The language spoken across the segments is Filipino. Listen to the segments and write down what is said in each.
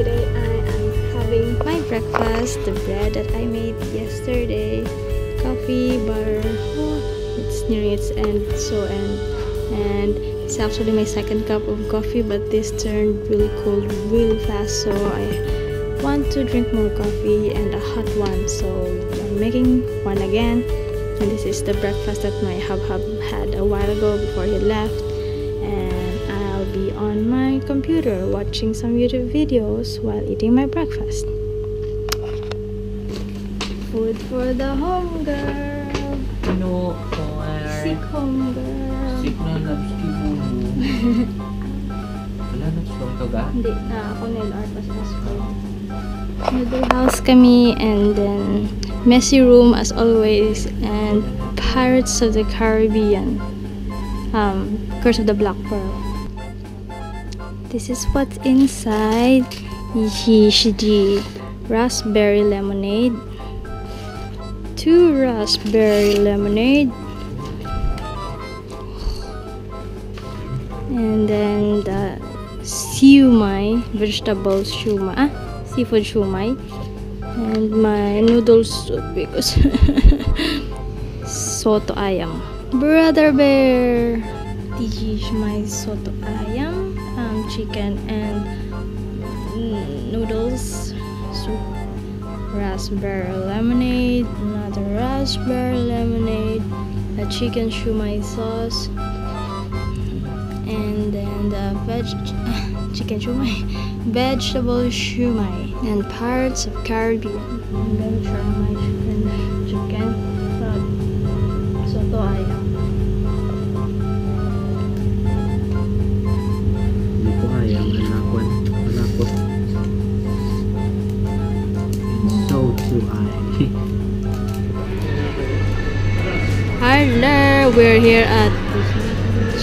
today I am having my breakfast, the bread that I made yesterday, coffee, butter. Oh, it's nearing its end, so end. And it's actually my second cup of coffee, but this turned really cold really fast, so I want to drink more coffee and a hot one. So I'm making one again. And this is the breakfast that my hub hub had a while ago before he left. And be on my computer watching some YouTube videos while eating my breakfast. Food for the girl. No, or Sick home girl. sick na labs ki mo. Wala na slow ka ga? Hindi, na ako nail art as as ko. Noodle house kami and then messy room as always and Pirates of the Caribbean. Um, Curse of the Black Pearl. This is what's inside. Yishiji raspberry lemonade. Two raspberry lemonade. And then the siumai, vegetable shumai, ah, seafood shumai. And my noodle soup because soto ayam. Brother bear. This is my soto ayam, chicken and noodles soup. Raspberry lemonade, another raspberry lemonade, a chicken shumai sauce, and then the veg chicken shumai, vegetable shumai, and parts of Caribbean. I'm gonna try my chicken,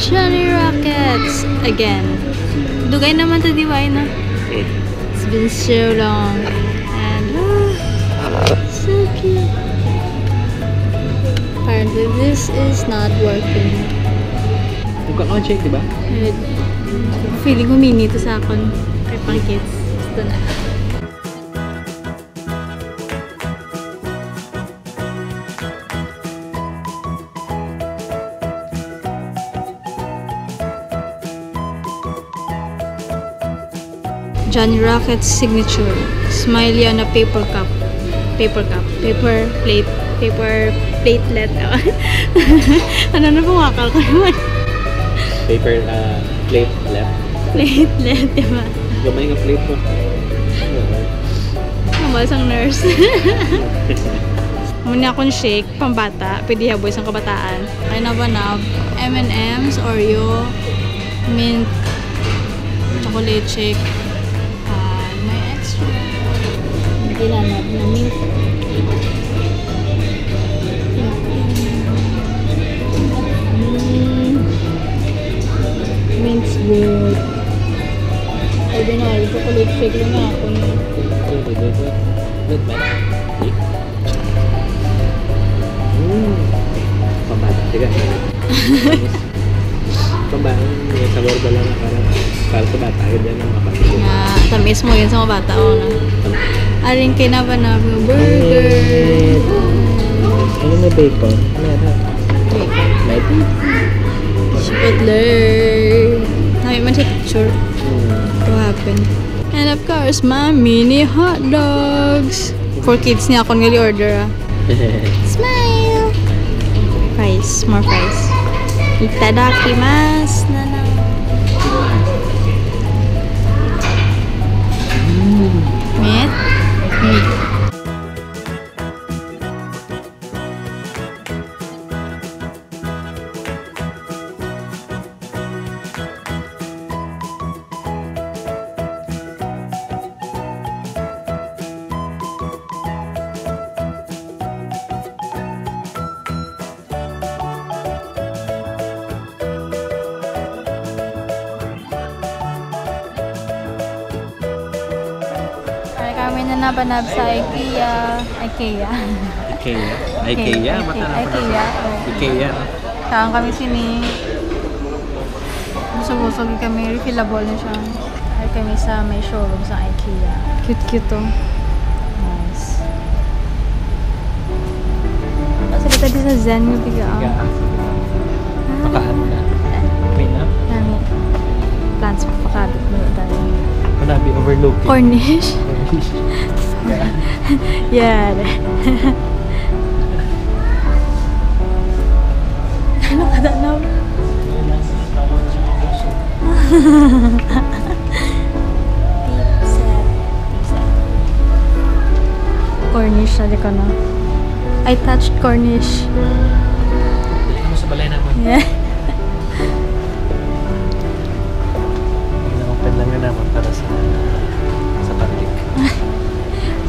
Johnny Rockets again. Dugay naman to diway na. It's been so long. And ah, so cute. Apparently this is not working. Buka ka check, di ba? Feeling humini to sa akon kay pang kids. Gusto na. Johnny Rocket's signature. Smiley on a paper cup. Paper cup. Paper plate. Paper platelet. ano na pumakal ko naman? Paper uh, plate left. Platelet, di ba? Gamay nga plate mo. Namas ang nurse. Muna akong shake, pambata. Pwede haboy sa kabataan. Ay na ba na? M&M's, Oreo, mint, chocolate shake. Hindi na na na mint. Mm. Mint's good. Pwede na, chocolate shake lang ako. Wait, wait, wait, wait. Wait, man. Wait. Mm. Pambata. Sige. Pambata. May sabor ba lang para sa bata. Ganyan ang kapatid. Nga, tamis mo yun sa mga bata o na. Aring kinabanab yung burger. Ano na bacon? Ano na? May beef. Chipotle. Namin man sa picture. What happened? And of course, my mini hot dogs. For kids niya ako ngali order ah. Smile! Fries. More fries. Itadakimasu na na. Nabanab sa IKEA. IKEA. Ikea. Ikea? IKEA. oh. Ikea. Saan kami sini. Busog-busog kami. Refillable na siya. Ay, kami sa may showroom sa IKEA. Cute-cute to. Nice. Kasi tadi sa Zen yung tiga. Tiga. Ah. Pakaan na. Clean up. Nani. Plants pakabit mo na tayo. Manabi overlooking. Cornish. yeah. Yeah. ano ka na? Cornish na di ko na. I touched Cornish. Dali ka mo sa balay naman. Yeah.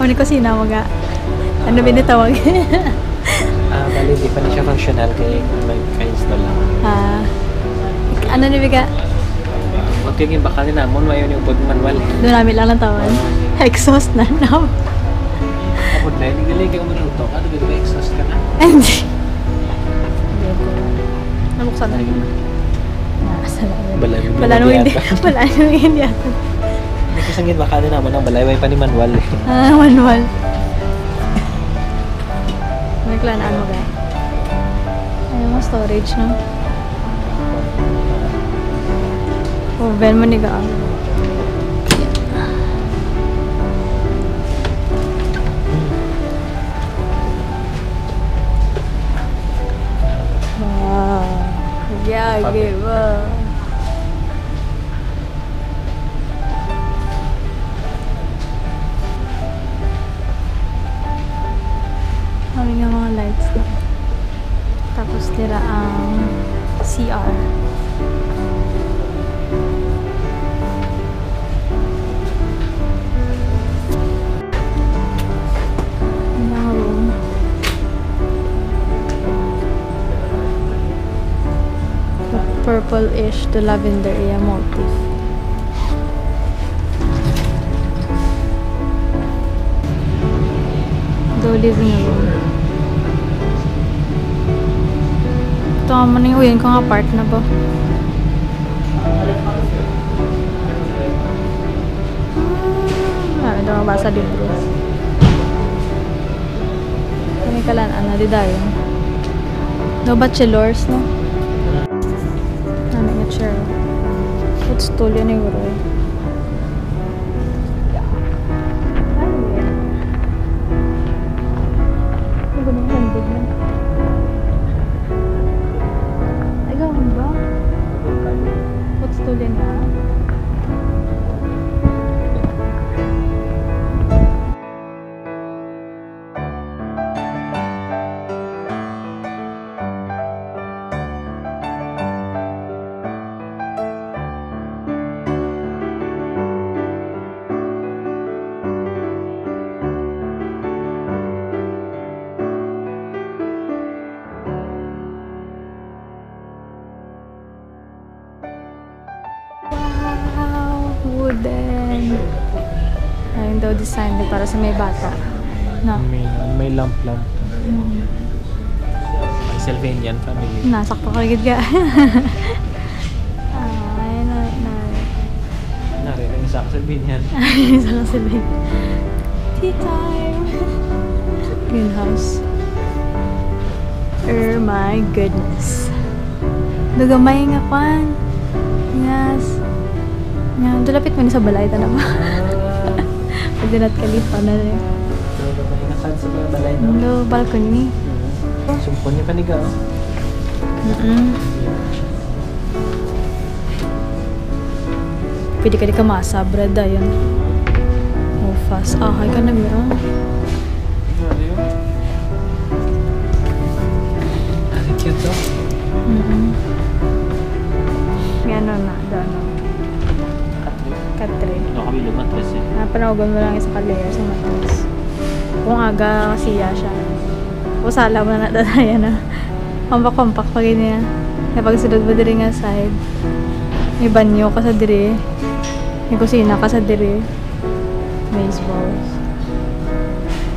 Ano ko sinawaga? Ano binitawag? Ah, bali, di pa na siya functional kay may ka-install lang. ah, ano ni Biga? Huwag kayong bakal na mo, mayon yung pag manual. Doon namin lang ng tawan. Exhaust na now. Kapag na, hindi galing kayo maluto. Ano ba exhaust ka na? Hindi. Nabuksan na. Mo Wala nung hindi. nung hindi ako. Hindi ko sangin bakal na naman ang balay, way pa ni manual eh. Ah, manual. Naglanaan mo ba? Ayaw mo storage, no? Oh, ben mo ni ka. Wow. Yagi ba? Kami nga mga lights doon. Tapos tira ang CR. Purple-ish to lavender iya motif. The living room. Ito nga man yung uyan ko nga part na ba? Ah, ito nga basa libro. Kami kalan, ano, di dayon. No bachelors, no? Ano nga chair. What's tool yan yung bro? Ano gusto niya na Din para sa may bata. No? May, may lamp-lamp. May Sylvanian family. Nasakto ka agad ka. Ay, na, na. Nari, ang isa ka Sylvanian. Isa lang sila. Tea time! Greenhouse. Oh my goodness. Nagamay nga pan. Yes. Nga, dulapit mo ni sa balay ta na ba? Pwede na't kalipa na rin. Nasad sa mga balay, no? Hello, balcony. Sumpon niya kaniga, oh. Mm-mm. Pwede ka di ka masabra da yun. Oh, fast. Ah, hay ka na meron. Ang cute, oh. Mm-mm. Yan na, doon. Katre. Ano kami lumatres eh. Napanawagan mo lang isa ka layer sa matas. Kung aga siya siya. O sala mo na nadadaya na. Kompak-kompak pa ganyan. Kaya pag sunod mo diri nga side, may banyo ka sa diri. May kusina ka sa diri. Baseballs.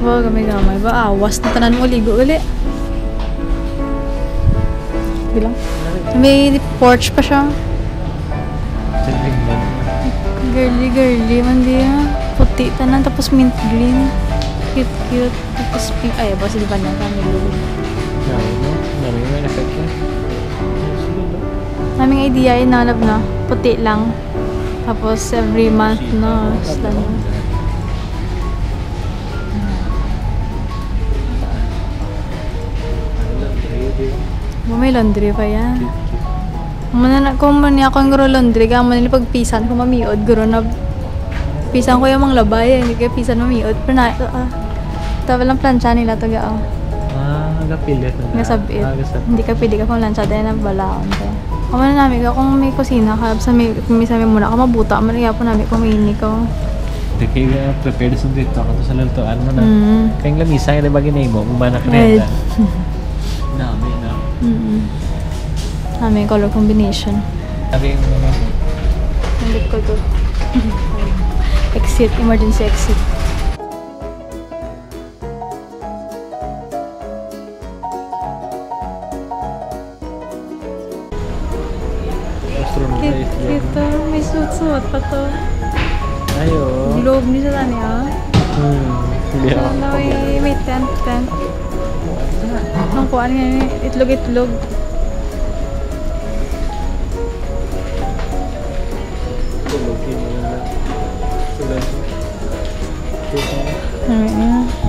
Wow, gamay-gamay ba? Awas na tanan mo ligo uli. Bilang. May porch pa siya. Girly, girly. Mandi ah. Puti tanan. Tapos mint green. Cute, cute. Tapos pink. Ay, ba sila na kami blue. Dami mo. Dami mo yung effect yan. Naming idea ay nalab na. Puti lang. Tapos every month na. Basta na. May laundry pa yan. Mana na kung man ako ang guro laundry, gamon nila pagpisan ko mamiod, guro na pisan ko yung mga labay, hindi kayo pisan mamiod. Pero na, ah, tawa lang plansya nila to gao. Ah, gapilit na. Nga sabit. Ah, gasabit. Hindi ka pwede ka kung lansya dahil na balaon ka. Kamo na namin ka kung may kusina ka, sa may, may sa may muna ka mabuta, man kaya po namin kung may ko. Hindi kayo prepared sa dito ako to sa lutuan mo na. Mm. Kaya lamisa, hindi ba ginay mo? Umana ka Right. rin. Dami na. Mm. Namin color combination. Sabi yung mga Nandit ko to. exit, emergency exit. Cute, cute to. May suit-suit pa to. Ayo. Globe ni sa tani ah. Hmm. Hindi ako. May tent, tent. Ang kuhaan nga yun, itlog-itlog. Alright na.